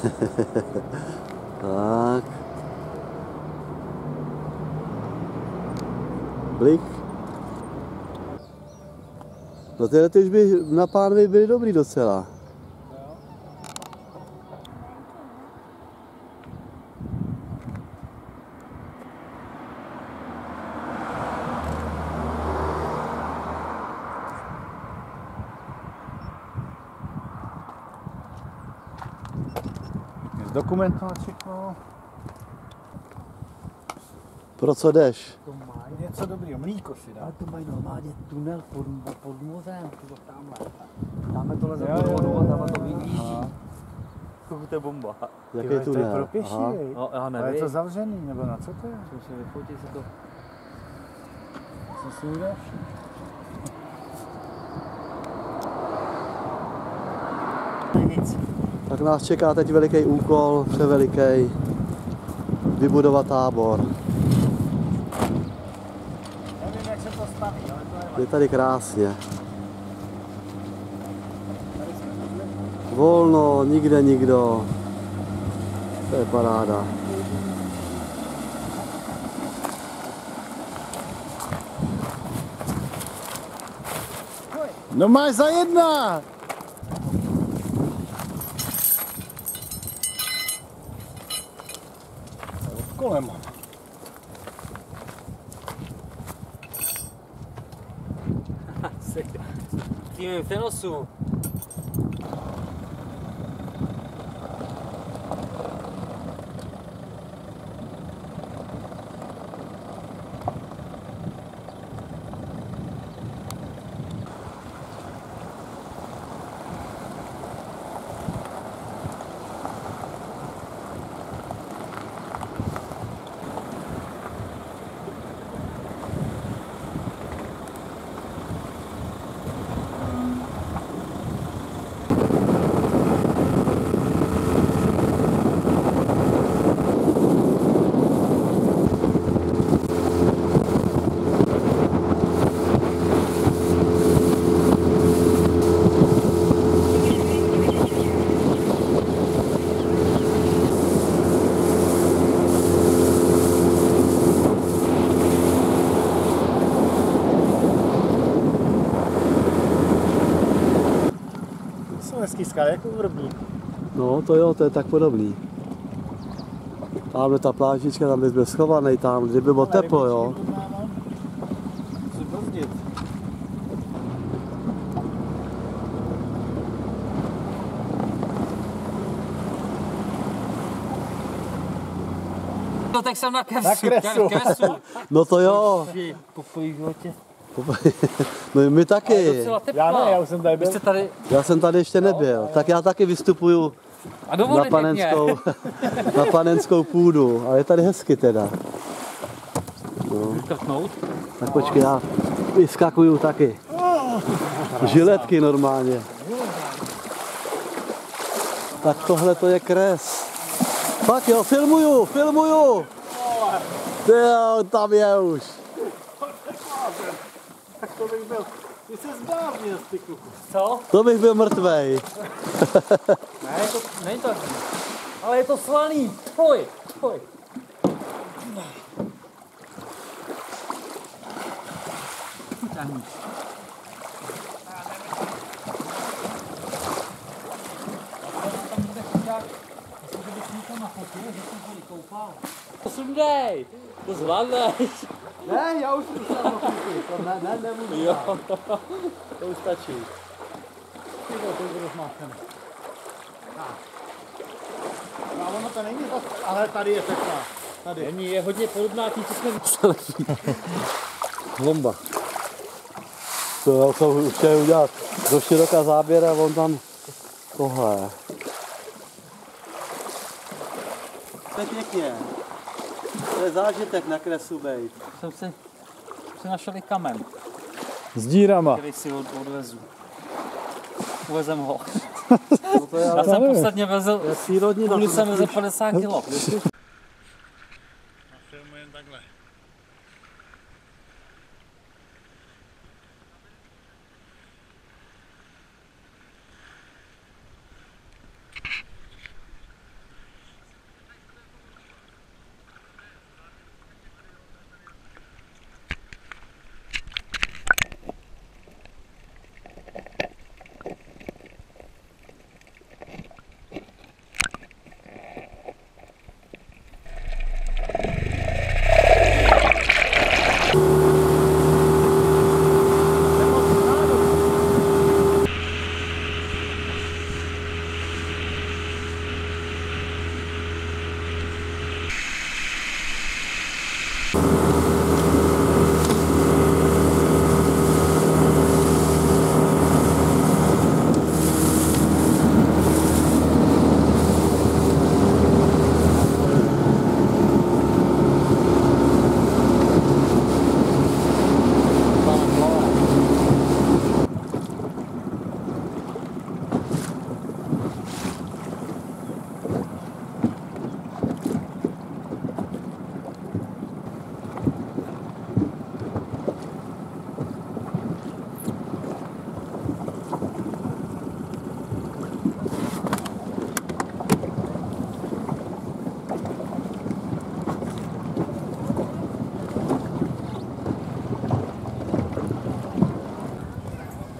tak. Blik. No tyhle ty už by na pánvi byly dobrý docela. Zdokumentovat všechno. Pro co jdeš? To má něco dobrýho. Mlíko si dá. Ale to mají normálně tunel pod, pod mořem, to tamhle. Dáme to leze Jo, pod jo, vodu a tamhle to vyjíždí. To je bomba. Jaký Tyhle, tu to je pro pěší. No, já Ale je nevím. to zavřený, nebo na co to je? To si vyfotí si to. Co si uděláš? Nic. Tak nás čeká teď veliký úkol, převeliký. Vybudovat tábor. Nevím, jak se to staví, ale to je Je tady krásně. Volno, nikde nikdo. To je paráda. No máš za jedna! problema. É, Sim, Fenosul. Skaly, jako vrbník. No to jo, to je tak podobný. Tamhle ta plážička, tam bys byl schovaný, tam, kdyby bylo teplo, jo. Brzdit. No tak jsem na kresu. Na kresu. kresu. No to jo. Po tvojím životě. No my taky. Já ne, já už jsem tady Vy byl. jste tady Já jsem tady ještě nebyl, tak já taky vystupuju a na panenskou, na panenskou půdu, ale je tady hezky teda. Krtnout. Tak počkej, já vyskakuju taky. Žiletky normálně. Tak tohle to je kres. Fakt jo, filmuju, filmuju. Ty jo, tam je už. Tak to bych byl. Ty se zbávnil, ty kluku. Co? To bych byl mrtvej. Ne, to není to. Ale je to slaný. Poj, poj. Táhni. Sundej, to zvládneš. Ne, já už jsem na To ne, ne, nemůžu. Jo, to už stačí. Ty jo, to už rozmáchané. No, ono to není to, ale tady je teplá. Tady. Není, je hodně podobná tím, co jsme mysleli. Lomba. To už chtěl udělat. Do široká záběr a on tam tohle. To je pěkně. To je zážitek na kresu, bejt. Jsem si, si našel i kamen, S dírama. který si od, odvezu. Uvezem ho. No to Já ale jsem posledně vezl, přírodní. kvůli to jsem vezl musíš- 50 kilo. Filmujem takhle.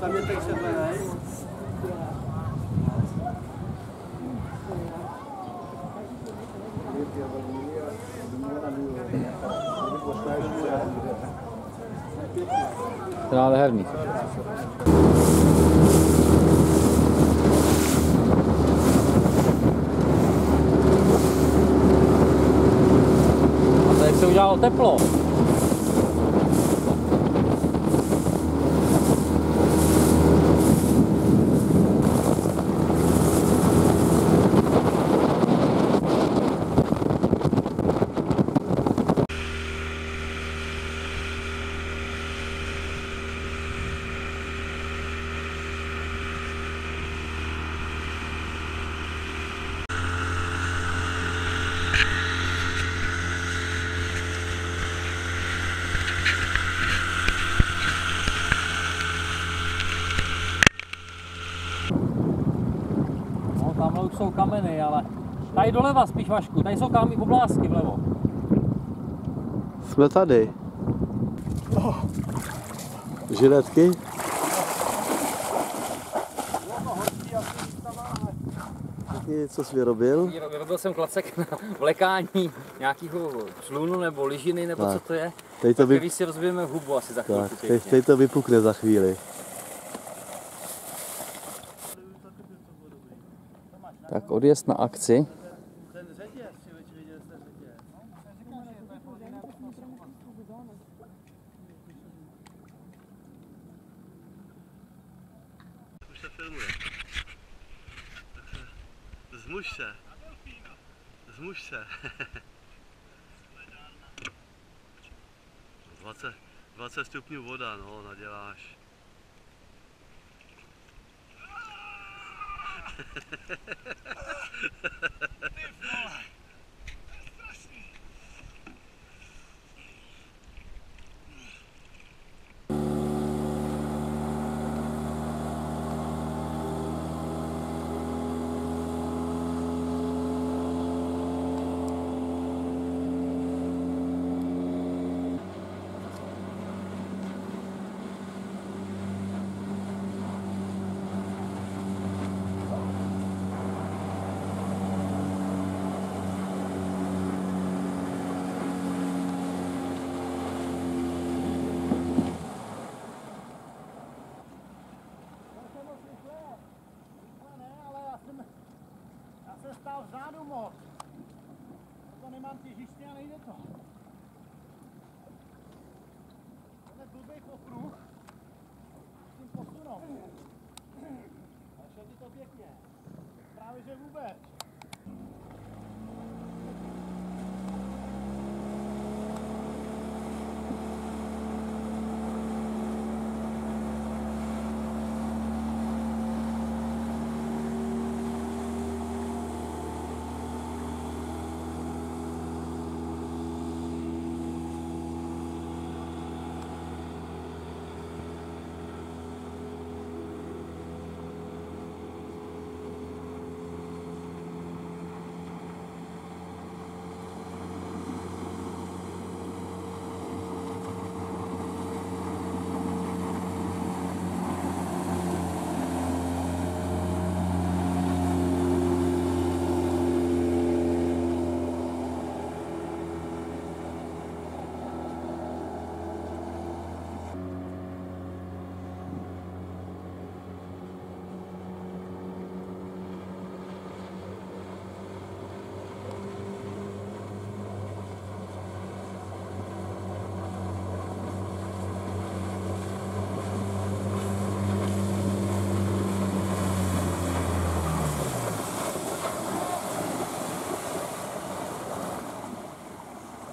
To je nádherný. A tady se udělalo teplo. No, tamhle už jsou kameny, ale tady doleva spíš Vašku, tady jsou kameny oblásky vlevo. Jsme tady. Žiletky? Taky, co jsi vyrobil? Vyrobil jsem klacek na vlekání nějakého člunu nebo lyžiny nebo Tak. co to je, Teď to, vy... si rozbijeme hubu asi za chvilku tak, teď, teď to vypukne za chvíli. Tak odjezd na akci. Už se filmuje. Zmuž se. Zmuž se. 20, 20 stupňů voda, no, naděláš. Ha ha ha ha ha ha! To. Tohle blbej tím posunou. Ale šel ti to pěkně. Právě že vůbec.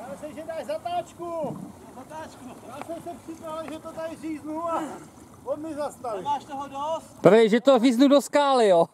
Já myslím, že dáš zatáčku. Zatáčku. Já jsem se připravil, že to tady říznu a on mi zastaví. Máš toho dost? Prvej, že to víznu do skály, jo.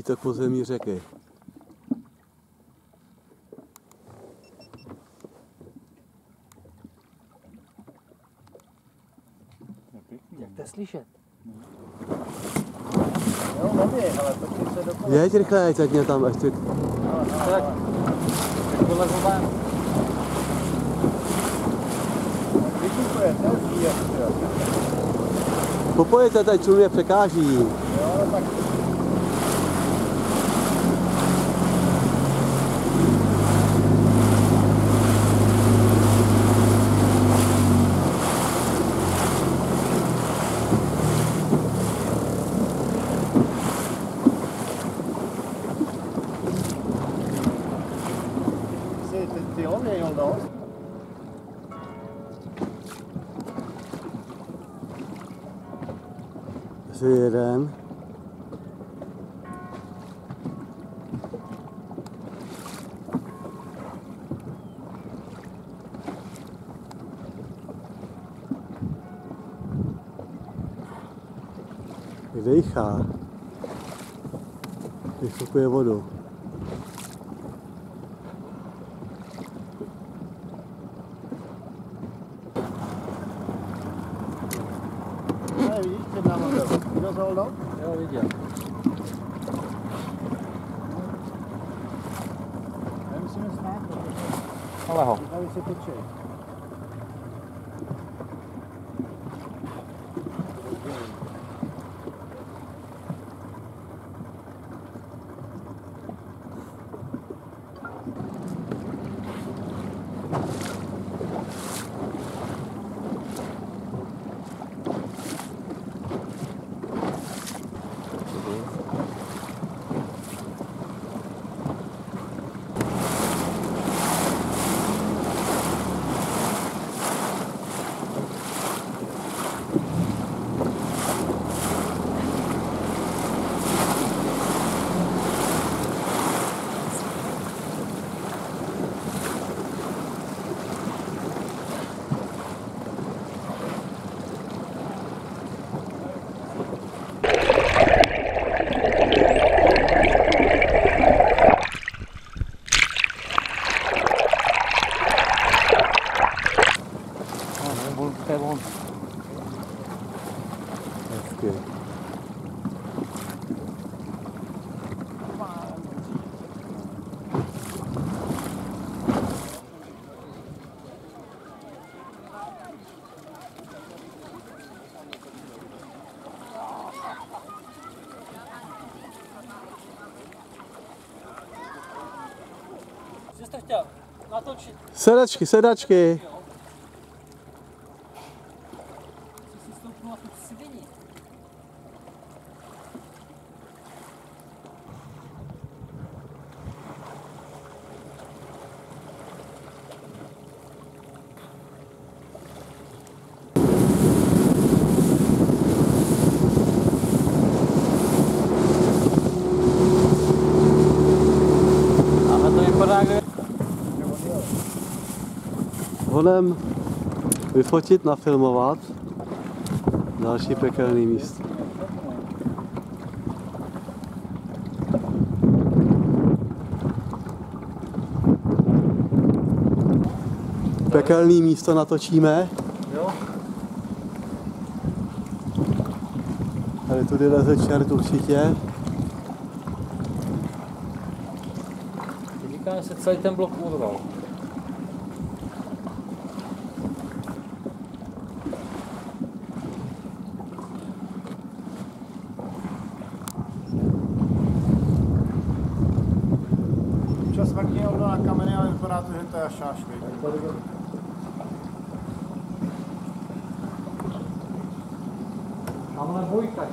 Výtok podzemní řeky. Jak to slyšet? Jo, neběh, ale točím se do Jeď rychle, ať mě tam ještě... Tak, tak vylezu ven. To. Popojete, tady člun mě překáží. Jo, tak Dejchá. Vyfukuje vodu. Ne, vidíš, před náma byl. Kdo zval do? Jo, viděl. Nemusíme protože Ale ho. tady se teče. No, nevím, bol, to je on. Hezky. Jsi to chtěl natočit, Sedačky, sedačky. jsi si stoupnul na tu svině. Ale to vypadá, jak Honem vyfotit, nafilmovat. Další pekelný místo. Pekelný místo natočíme. Jo. Tady tudy leze čert určitě. Že se celý ten blok urval. Čas vrtně jel na kameny, ale vypadá to, že to je až až, viď? Tamhle bojka,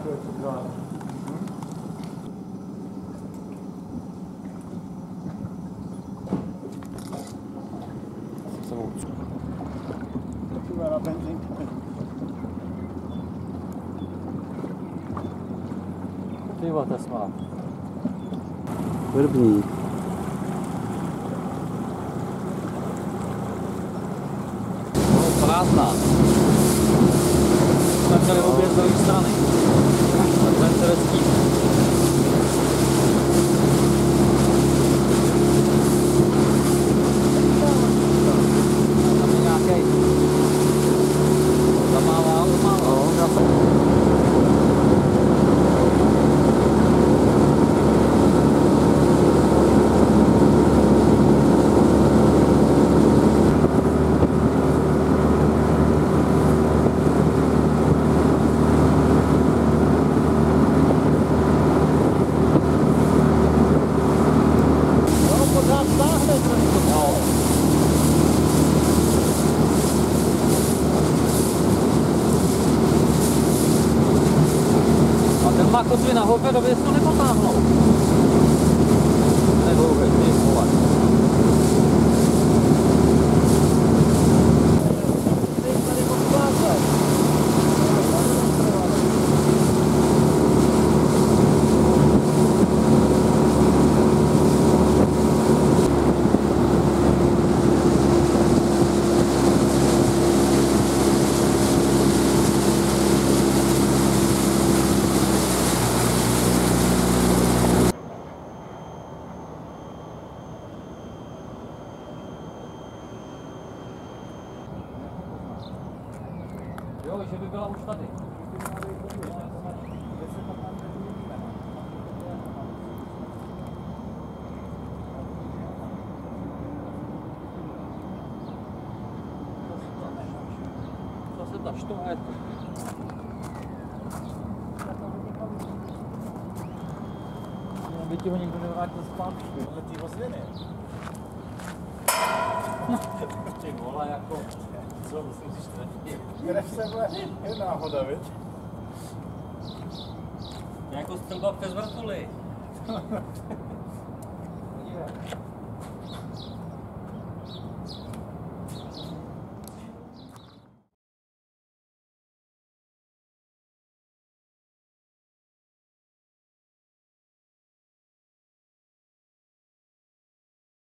člověk, Ta štovat. Aby ti ho někdo nevrátil zpátky. Podle té ozvěny. Ty vole, jako... Co, musím si čtvrtě. Kde se bude? Je náhoda, viď? Jako střelba přes vrtuly.